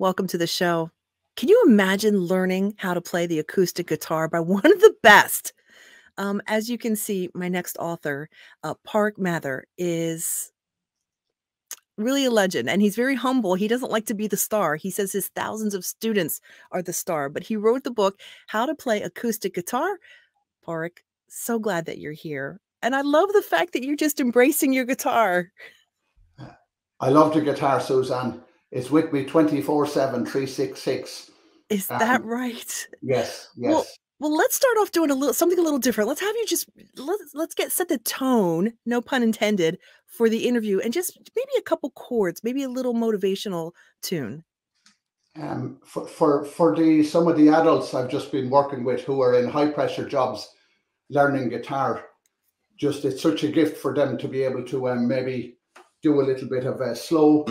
welcome to the show. Can you imagine learning how to play the acoustic guitar by one of the best? Um, as you can see, my next author, uh, Pauric Mather, is really a legend and he's very humble. He doesn't like to be the star. He says his thousands of students are the star, but he wrote the book, How to Play Acoustic Guitar. Pauric, so glad that you're here. And I love the fact that you're just embracing your guitar. I love the guitar, Suzanne. It's with me 24 7, 366. Is um, that right? Yes, yes. Well, well, let's start off doing a little something a little different. Let's have you just let's let's get set the tone, no pun intended, for the interview, and just maybe a couple chords, maybe a little motivational tune. Um, for for for the some of the adults I've just been working with who are in high pressure jobs, learning guitar, just it's such a gift for them to be able to um, maybe do a little bit of a slow.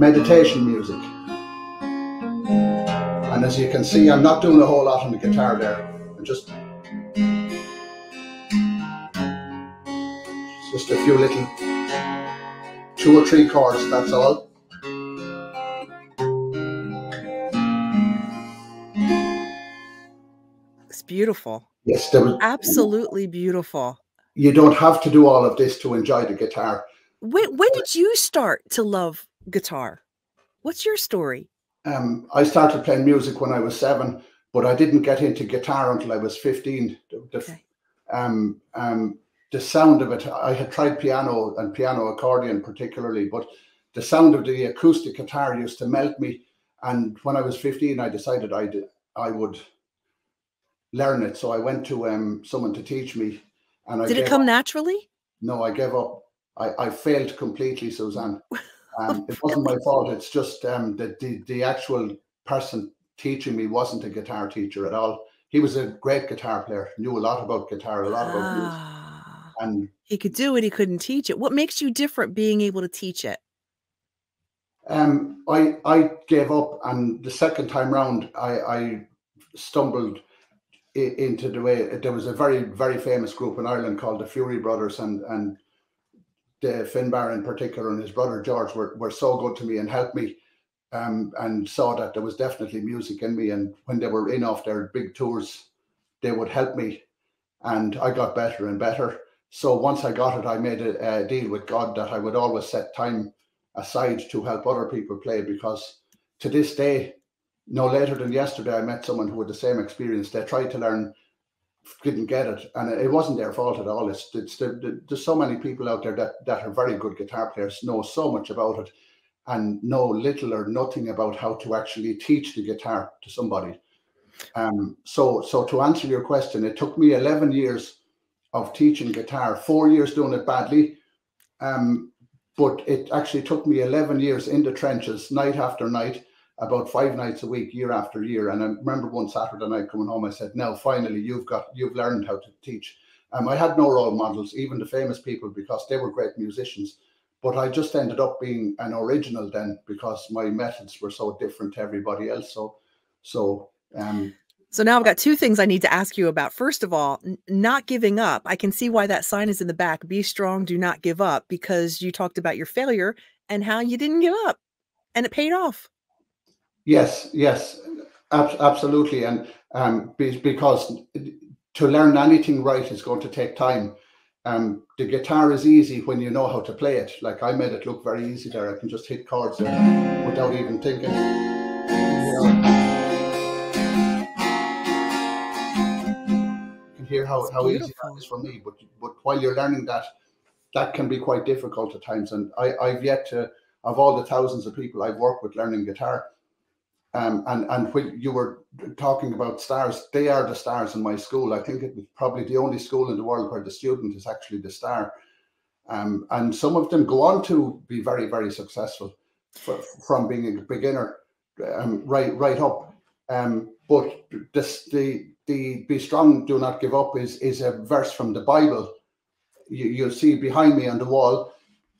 Meditation music. And as you can see, I'm not doing a whole lot on the guitar there. I'm just just a few little two or three chords, that's all. It's beautiful. Yes, was absolutely beautiful. You don't have to do all of this to enjoy the guitar. When when did you start to love guitar? What's your story? Um, I started playing music when I was seven, but I didn't get into guitar until I was 15. The, okay. um, um, the sound of it, I had tried piano and piano accordion particularly, but the sound of the acoustic guitar used to melt me. And when I was 15, I decided I did, I would learn it. So I went to um, someone to teach me. And I did it come up. naturally? No, I gave up. I, I failed completely, Suzanne. Um, it wasn't my fault. It's just um, the, the the actual person teaching me wasn't a guitar teacher at all. He was a great guitar player, knew a lot about guitar, a lot about ah, music, and he could do it. He couldn't teach it. What makes you different being able to teach it? Um, I I gave up, and the second time round, I I stumbled into the way there was a very very famous group in Ireland called the Furey Brothers, and and uh, Finbar in particular and his brother George were, were so good to me and helped me um, and saw that there was definitely music in me. And when they were in off their big tours, they would help me. And I got better and better. So once I got it, I made a, a deal with God that I would always set time aside to help other people play because to this day, no later than yesterday, I met someone who had the same experience. They tried to learn didn't get it, and it wasn't their fault at all. It's, it's there's so many people out there that that are very good guitar players, know so much about it, and know little or nothing about how to actually teach the guitar to somebody. Um, so so to answer your question, it took me 11 years of teaching guitar, four years doing it badly, um, but it actually took me 11 years in the trenches, night after night about five nights a week, year after year. And I remember one Saturday night coming home, I said, "Now, finally, you've got you've learned how to teach." Um, I had no role models, even the famous people, because they were great musicians. But I just ended up being an original then because my methods were so different to everybody else. So, so um, so now I've got two things I need to ask you about. First of all, not giving up. I can see why that sign is in the back. Be strong, do not give up, because you talked about your failure and how you didn't give up and it paid off. Yes, yes, ab- absolutely, and um, because to learn anything right is going to take time. Um, the guitar is easy when you know how to play it. Like I made it look very easy there. I can just hit chords without even thinking. You, can hear how, how easy that is for me. But but while you're learning that, that can be quite difficult at times. And I, I've yet to, of all the thousands of people I've worked with learning guitar, um, and and when you were talking about stars, they are the stars in my school. I think it's probably the only school in the world where the student is actually the star. Um, and some of them go on to be very, very successful for, from being a beginner um, right right up. Um, but this the the be strong, do not give up is is a verse from the Bible. You, you'll see behind me on the wall.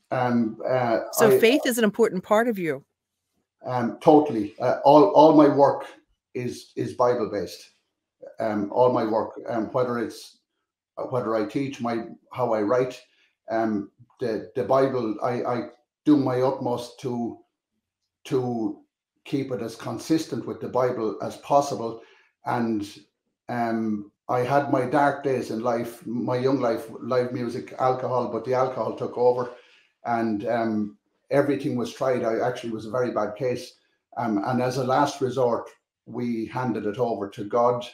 Um, uh, so I, faith is an important part of you. Um, totally. Uh, all all my work is is Bible based. Um, all my work, um, whether it's uh, whether I teach my how I write, um, the the Bible, I I do my utmost to to keep it as consistent with the Bible as possible. And um, I had my dark days in life, my young life, live music, alcohol, but the alcohol took over, and um, everything was tried. I actually was a very bad case, um, and as a last resort, we handed it over to God.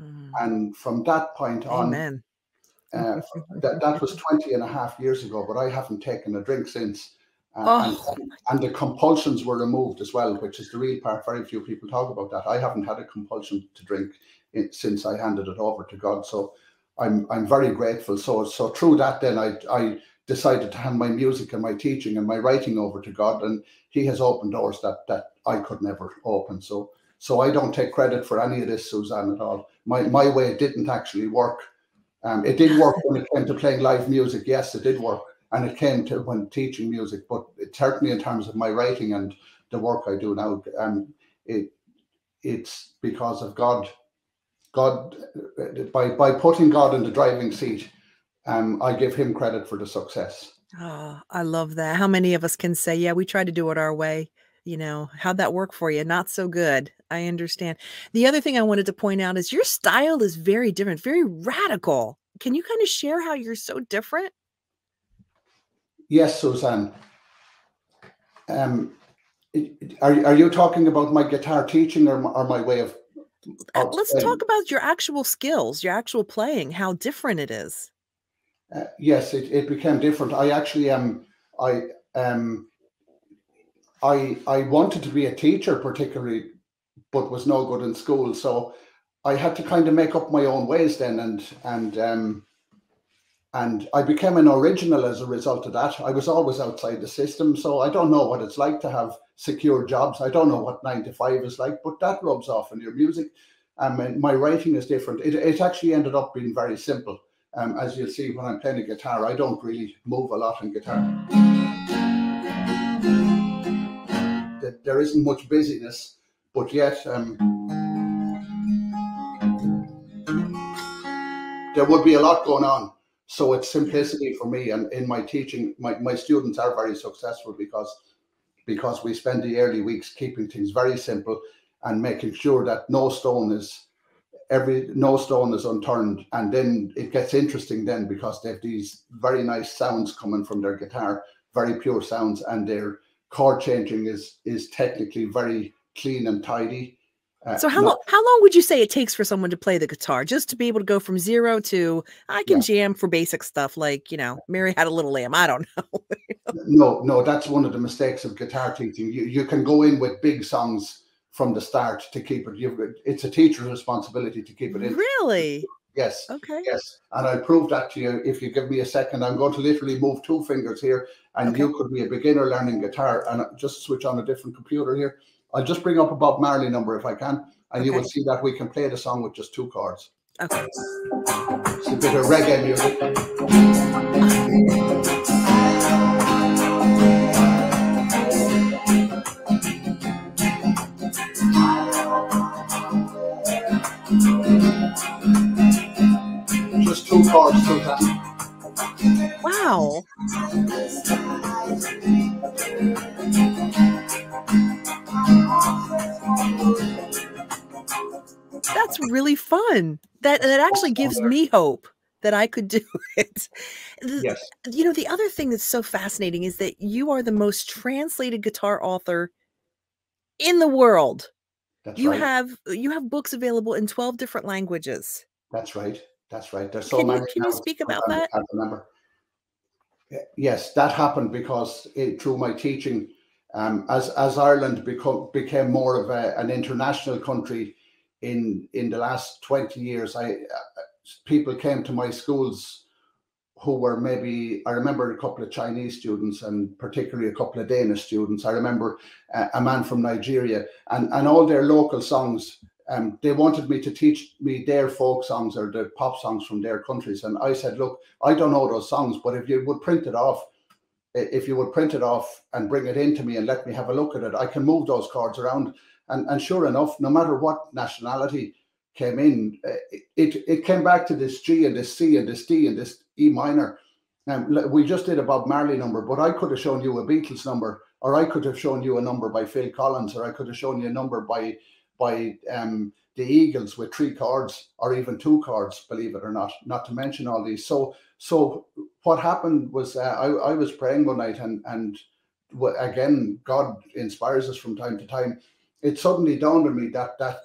Mm. And from that point on, uh, that, that was 20 and a half years ago, but I haven't taken a drink since. Uh, oh. and, and, the compulsions were removed as well, which is the real part. Very few people talk about that. I haven't had a compulsion to drink in, since I handed it over to God. So I'm I'm very grateful. So so through that, then I I decided to hand my music and my teaching and my writing over to God, and He has opened doors that that I could never open. So so I don't take credit for any of this, Suzanne, at all. My my way didn't actually work. Um, it did work when it came to playing live music. Yes, it did work and it came to when teaching music, but it, certainly in terms of my writing and the work I do now, um, it it's because of God. God, by by putting God in the driving seat, um, I give Him credit for the success. Oh, I love that. How many of us can say, "Yeah, we tried to do it our way." You know, how'd that work for you? Not so good. I understand. The other thing I wanted to point out is your style is very different, very radical. Can you kind of share how you're so different? Yes, Suzanne. Um, are, are you talking about my guitar teaching or, or my way of? Uh, let's playing? talk about your actual skills, your actual playing, how different it is. Uh, yes, it, it became different. I actually am. Um, I um. I I wanted to be a teacher, particularly, but was no good in school. So I had to kind of make up my own ways then, and and um, and I became an original as a result of that. I was always outside the system, so I don't know what it's like to have secure jobs. I don't know what nine to five is like, but that rubs off in your music. And my writing is different. It, it actually ended up being very simple. Um, as you'll see when I'm playing a guitar, I don't really move a lot on guitar. There isn't much busyness, but yet um, there would be a lot going on so it's simplicity for me. And in my teaching, my, my students are very successful because because we spend the early weeks keeping things very simple and making sure that no stone is every no stone is unturned. And then it gets interesting then because they have these very nice sounds coming from their guitar, very pure sounds, and their chord changing is is technically very clean and tidy uh, so how long how long would you say it takes for someone to play the guitar just to be able to go from zero to I can yeah. jam for basic stuff like you know Mary had a little lamb I don't know. no, no, that's one of the mistakes of guitar teaching. You you can go in with big songs from the start to keep it. you it's a teacher's responsibility to keep it in. Really? Yes. Okay. Yes, and I'll prove that to you if you give me a second. I'm going to literally move two fingers here, and okay. you could be a beginner learning guitar, and just switch on a different computer here I'll just bring up a Bob Marley number if I can, and okay. you will see that we can play the song with just two chords. Okay. It's a bit of reggae music. Just two chords, two times. Wow. That's really fun. That that actually gives me hope that I could do it. Yes. You know, the other thing that's so fascinating is that you are the most translated guitar author in the world. That's you right. have you have books available in 12 different languages. That's right. That's right. There's so can many. You, can you speak about that? I remember. Yes, that happened because it, through my teaching, um, as as Ireland become, became more of a, an international country, in in the last 20 years i uh, people came to my schools who were maybe i remember a couple of chinese students and particularly a couple of danish students i remember uh, a man from nigeria and and all their local songs um, they wanted me to teach me their folk songs or the pop songs from their countries and i said look i don't know those songs but if you would print it off if you would print it off and bring it into me and let me have a look at it i can move those chords around and, and sure enough, no matter what nationality came in, uh, it, it came back to this G and this C and this D and this E minor. And we just did a Bob Marley number, but I could have shown you a Beatles number or I could have shown you a number by Phil Collins, or I could have shown you a number by by um, the Eagles with three cards or even two cards, believe it or not. Not to mention all these. So so what happened was uh, I I was praying one night and and again God inspires us from time to time. It suddenly dawned on me that that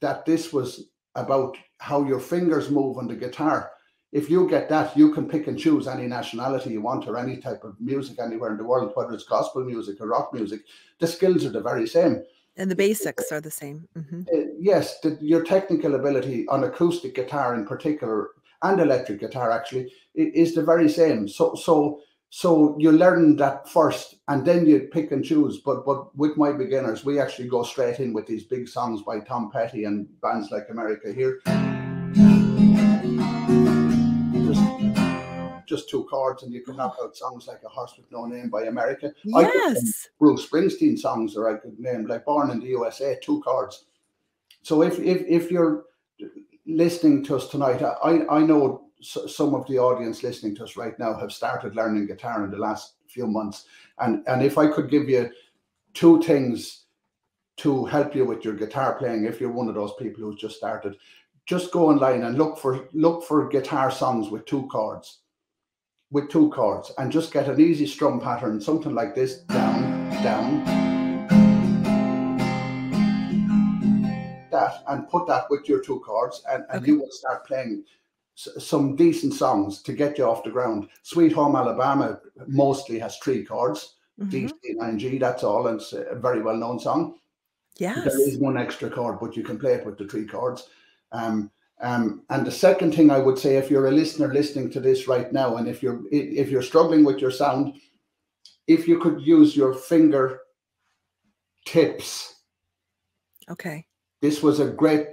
that this was about how your fingers move on the guitar if you get that, you can pick and choose any nationality you want or any type of music anywhere in the world, whether it's gospel music or rock music. The skills are the very same. And the basics are the same. Mm-hmm. Yes, the, your technical ability on acoustic guitar in particular, and electric guitar actually, is the very same. So, so, so you learn that first, and then you pick and choose. But, but with my beginners, we actually go straight in with these big songs by Tom Petty and bands like America here. Just two chords and you can knock out songs like A Horse with No Name by America. Yes. Bruce Springsteen songs, or I could name like Born in the USA, two chords. So if if if you're listening to us tonight, I I know some of the audience listening to us right now have started learning guitar in the last few months, and and if I could give you two things to help you with your guitar playing, if you're one of those people who's just started, just go online and look for look for guitar songs with two chords with two chords and just get an easy strum pattern, something like this down, down, that, and put that with your two chords, and, and okay. you will start playing some decent songs to get you off the ground. Sweet Home Alabama mostly has three chords, mm-hmm. D, C, and G, that's all, and it's a very well known song. Yes. There is one extra chord, but you can play it with the three chords. Um, um, and the second thing I would say, if you're a listener listening to this right now, and if you're if you're struggling with your sound, if you could use your finger tips. Okay. This was a great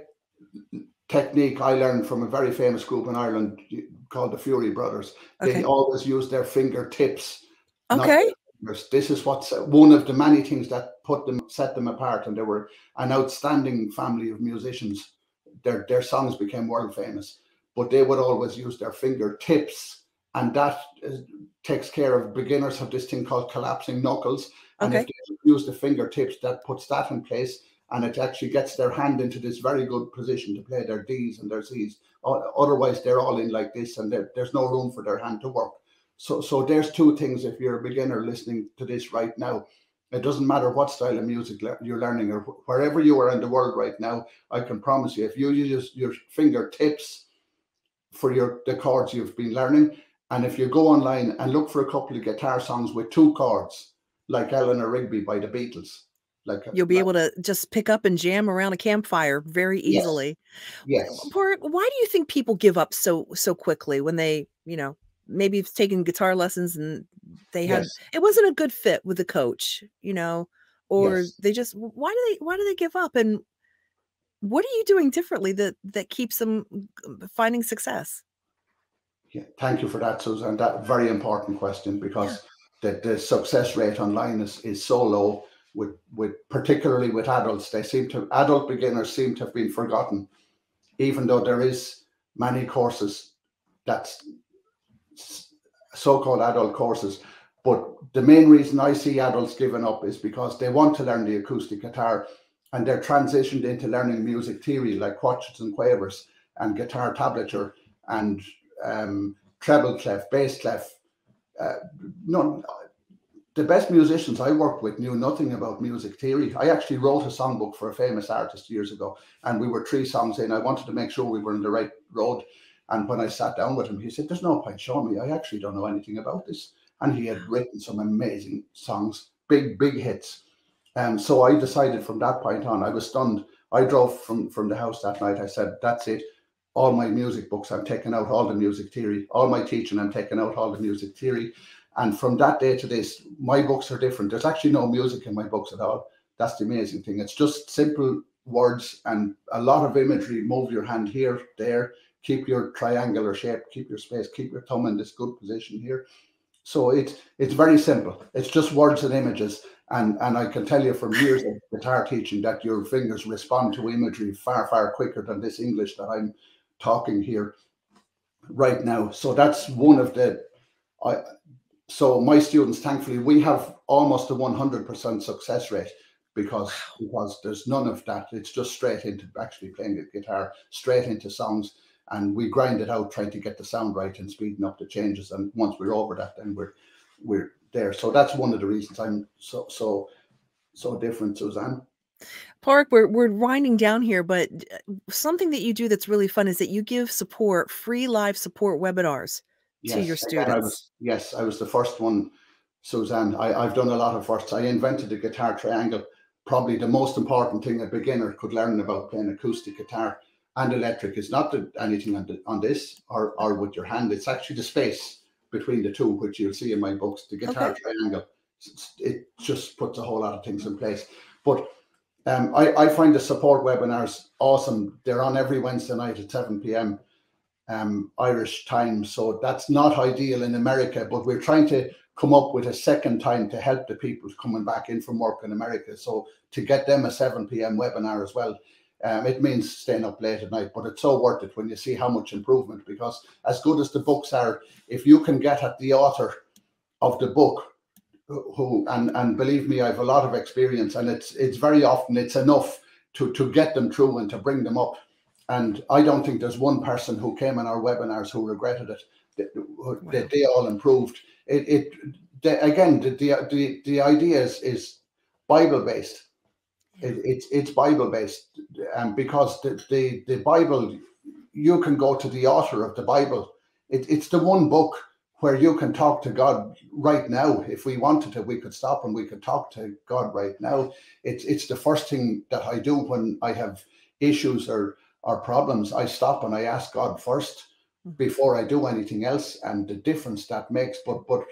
technique I learned from a very famous group in Ireland called the Furey Brothers. Okay. They always use their fingertips. Okay. This is what's one of the many things that put them set them apart, and they were an outstanding family of musicians their their songs became world famous. But they would always use their fingertips, and that is, takes care of beginners have this thing called collapsing knuckles. And okay. if they use the fingertips, that puts that in place, and it actually gets their hand into this very good position to play their D's and their C's. Otherwise, they're all in like this, and there's no room for their hand to work. So, so there's two things. If you're a beginner listening to this right now, it doesn't matter what style of music you're learning or wherever you are in the world right now. I can promise you, if you use your fingertips for your the chords you've been learning, and if you go online and look for a couple of guitar songs with two chords, like Eleanor Rigby by the Beatles, like you'll be like, able to just pick up and jam around a campfire very easily. Yes. yes. Why do you think people give up so so quickly when they, you know, maybe taking guitar lessons and they had yes. it wasn't a good fit with the coach, you know, or yes. they just why do they why do they give up and what are you doing differently that that keeps them um, finding success? Yeah, thank you for that, Susan. That very important question because yeah. the, the success rate online is, is so low with with particularly with adults. They seem to adult beginners seem to have been forgotten, even though there is many courses that's so-called adult courses. But the main reason I see adults giving up is because they want to learn the acoustic guitar and they're transitioned into learning music theory like quartets and quavers and guitar tablature and um, treble clef, bass clef. Uh, none, the best musicians I worked with knew nothing about music theory. I actually wrote a songbook for a famous artist years ago, and we were three songs in. I wanted to make sure we were on the right road. And when I sat down with him, he said, There's no point showing me. I actually don't know anything about this. And he had written some amazing songs, big, big hits. And so I decided from that point on, I was stunned. I drove from, from the house that night. I said, That's it. All my music books, I'm taking out all the music theory. All my teaching, I'm taking out all the music theory. And from that day to this, my books are different. There's actually no music in my books at all. That's the amazing thing. It's just simple words and a lot of imagery. Move your hand here, there keep your triangular shape, keep your space, keep your thumb in this good position here. So it's it's very simple. It's just words and images. And and I can tell you from years of guitar teaching that your fingers respond to imagery far, far quicker than this English that I'm talking here right now. So that's one of the I so my students, thankfully, we have almost a 100% success rate because because there's none of that. It's just straight into actually playing the guitar, straight into songs, and we grind it out, trying to get the sound right and speeding up the changes. And once we're over that, then we're we're there. So that's one of the reasons I'm so so so different, Suzanne. Pauric, we're we're winding down here, but uh, something that you do that's really fun is that you give support, free live support webinars yes, to your students. I was, yes, I was the first one, Suzanne. I, I've done a lot of firsts. I invented the guitar triangle, probably the most important thing a beginner could learn about playing acoustic guitar and electric is not the, anything on, the, on this or, or with your hand. It's actually the space between the two, which you'll see in my books, the guitar okay. triangle. It just puts a whole lot of things in place. But um, I, I find the support webinars awesome. They're on every Wednesday night at 7 p.m. Um, Irish time. So that's not ideal in America, but we're trying to come up with a second time to help the people coming back in from work in America. So to get them a 7 p.m. webinar as well. Um, it means staying up late at night, but it's so worth it when you see how much improvement. Because as good as the books are, if you can get at the author of the book who and and believe me, I have a lot of experience, and it's it's very often it's enough to to get them through and to bring them up. And I don't think there's one person who came in our webinars who regretted it. That they, they, all improved. It it they, again the, the the the idea is is Bible based. It, it's it's Bible based, and um, because the, the the Bible, you can go to the author of the Bible. It, it's the one book where you can talk to God right now. If we wanted to, we could stop and we could talk to God right now. It's it's the first thing that I do when I have issues or or problems. I stop and I ask God first hmm. before I do anything else, and the difference that makes. But but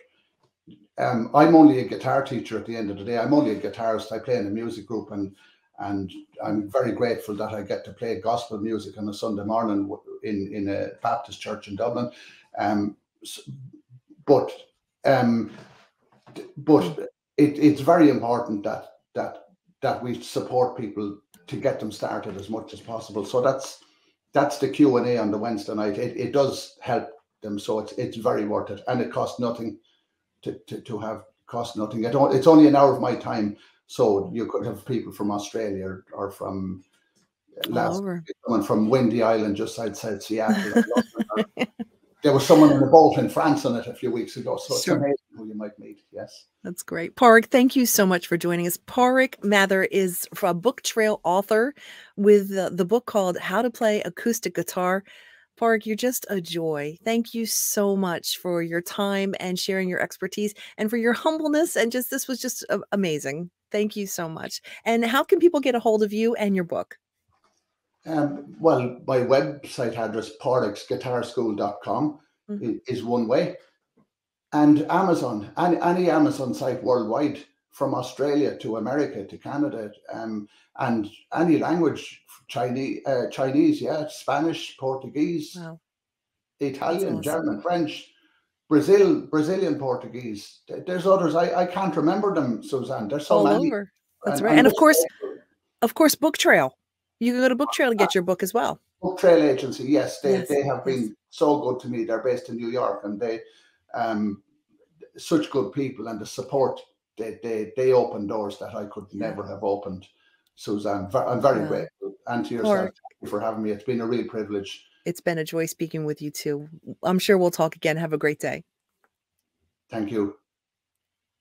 um, I'm only a guitar teacher at the end of the day. I'm only a guitarist. I play in a music group, and and I'm very grateful that I get to play gospel music on a Sunday morning in in a Baptist church in Dublin. Um, but um, but it, it's very important that that that we support people to get them started as much as possible. So that's that's the Q and A on the Wednesday night. It, it does help them, so it's it's very worth it, and it costs nothing to to, to have cost nothing. It, it's only an hour of my time, so you could have people from Australia or, or from uh, last someone from Whidbey Island just outside Seattle. there was someone in the boat in France on it a few weeks ago. So it's amazing who you might meet. Yes. That's great. Pauric, thank you so much for joining us. Pauric Mather is a book trail author with the, the book called How to Play Acoustic Guitar. Pauric, you're just a joy. Thank you so much for your time and sharing your expertise and for your humbleness. And just this was just amazing. Thank you so much. And how can people get a hold of you and your book? Um, well, my website address, poriksguitarschool.com, mm-hmm. is one way. And Amazon, any, any Amazon site worldwide, from Australia to America to Canada, um, and any language, Chinese, uh, Chinese, yeah, Spanish, Portuguese, wow. Italian, awesome. German, French, Brazil, Brazilian Portuguese. There's others. I, I can't remember them, Suzanne. There's so All many. Over. That's and, right. And, and of course, of course, Book Trail. You can go to Book Trail to get your book as well. Book Trail Agency, yes, they yes. they have been so good to me. They're based in New York, and they um such good people, and the support they they they open doors that I could never have opened. Suzanne, I'm very yeah. grateful, and to yourself for having me. It's been a real privilege. It's been a joy speaking with you too. I'm sure we'll talk again. Have a great day. Thank you.